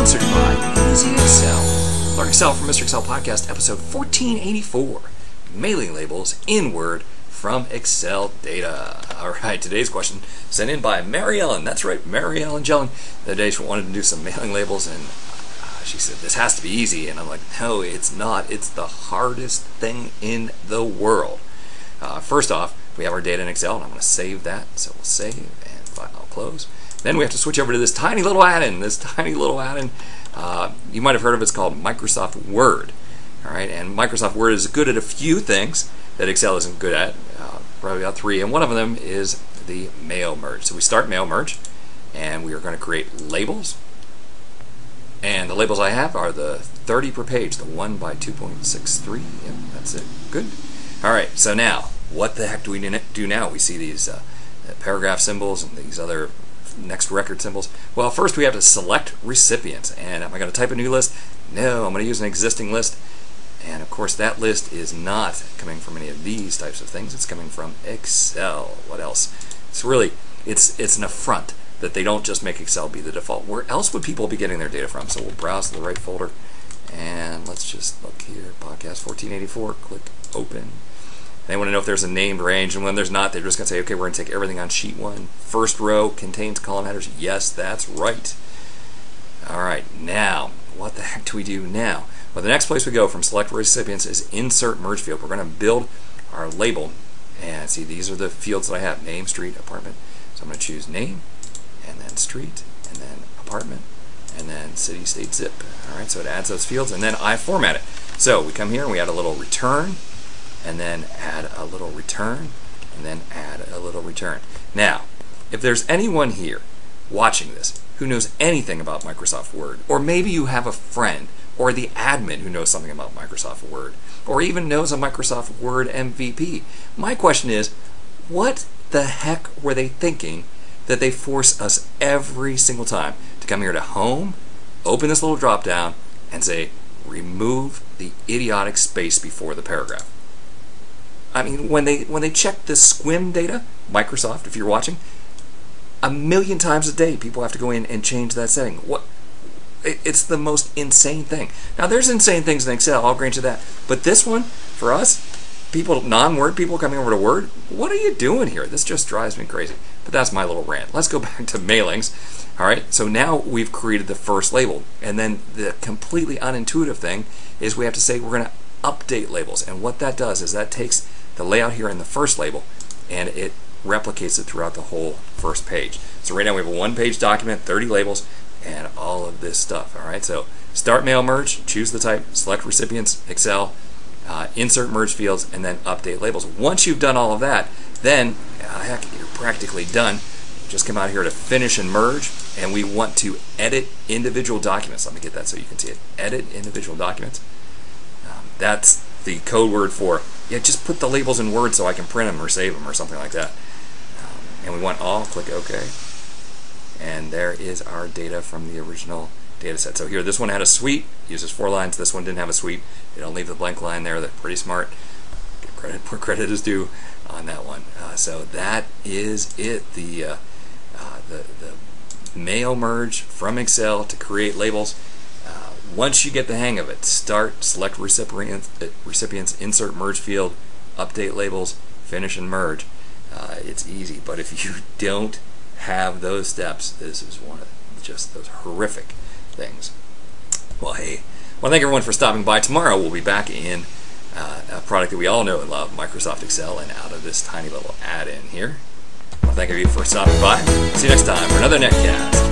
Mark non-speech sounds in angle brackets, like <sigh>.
sponsored by Easy-XL. Learn Excel from Mr. Excel Podcast, episode 1484 Mailing Labels in Word from Excel Data. All right, today's question sent in by Mary Ellen. That's right, Mary Ellen Jelen. The day she wanted to do some mailing labels, and uh, she said, This has to be easy. And I'm like, No, it's not. It's the hardest thing in the world. Uh, first off, we have our data in Excel, and I'm going to save that. So we'll save and file close. Then we have to switch over to this tiny little add-in. This <laughs> tiny little add-in, uh, you might have heard of it. It's called Microsoft Word. All right, and Microsoft Word is good at a few things that Excel isn't good at. Uh, probably about three, and one of them is the mail merge. So we start mail merge, and we are going to create labels. And the labels I have are the 30 per page, the 1 by 2.63. Yep, that's it. Good. All right, so now, what the heck do we do now? We see these uh, paragraph symbols and these other next record symbols? Well, first we have to select recipients. And am I going to type a new list? No, I'm going to use an existing list. And of course, that list is not coming from any of these types of things. It's coming from Excel. What else? It's really, it's, it's an affront that they don't just make Excel be the default. Where else would people be getting their data from? So we'll browse to the right folder. And let's just look here, podcast 1484, click open. They want to know if there's a named range, and when there's not, they're just going to say, okay, we're going to take everything on sheet one. First row contains column headers. Yes, that's right. All right, now, what the heck do we do now? Well, the next place we go from select recipients is insert merge field. We're going to build our label. And see, these are the fields that I have, name, street, apartment. So I'm going to choose name, and then street, and then apartment, and then city, state, zip. All right, so it adds those fields, and then I format it. So we come here and we add a little return, and then add a little return, and then add a little return. Now, if there's anyone here watching this who knows anything about Microsoft Word, or maybe you have a friend or the admin who knows something about Microsoft Word, or even knows a Microsoft Word MVP, my question is, what the heck were they thinking that they force us every single time to come here to Home, open this little drop down, and say, remove the idiotic space before the paragraph? I mean, when they when they check the SQM data, Microsoft, if you're watching, a million times a day, people have to go in and change that setting. What? It's the most insane thing. Now, there's insane things in Excel. I'll grant you that. But this one, for us, people, non-Word people coming over to Word, what are you doing here? This just drives me crazy. But that's my little rant. Let's go <laughs> back to mailings. All right. So now we've created the first label, and then the completely unintuitive thing is we have to say we're going to update labels, and what that does is that takes the layout here in the first label and it replicates it throughout the whole first page. So right now we have a one page document, 30 labels, and all of this stuff. All right, so start mail merge, choose the type, select recipients, Excel, uh, insert merge fields, and then update labels. Once you've done all of that, then uh, heck, you're practically done. Just come out here to finish and merge, and we want to edit individual documents. Let me get that so you can see it. Edit individual documents. Um, that's the code word for yeah, just put the labels in Word so I can print them or save them or something like that. Um, and we want all, click OK. And there is our data from the original data set. So here, this one had a suite, uses four lines. This one didn't have a suite. They don't leave the blank line there. They're pretty smart. Give credit <laughs> where credit is due on that one. Uh, so that is it. The, uh, uh, the, the mail merge from Excel to create labels once you get the hang of it, start, select recipients, uh, recipients insert merge field, update labels, finish and merge. Uh, it's easy, but if you <laughs> don't have those steps, this is one of just those horrific things. Well, hey, well, thank everyone for stopping by. Tomorrow we'll be back in uh, a product that we all know and love, Microsoft Excel, and out of this tiny little add-in here. Well, thank you for stopping by. See you next time for another netcast.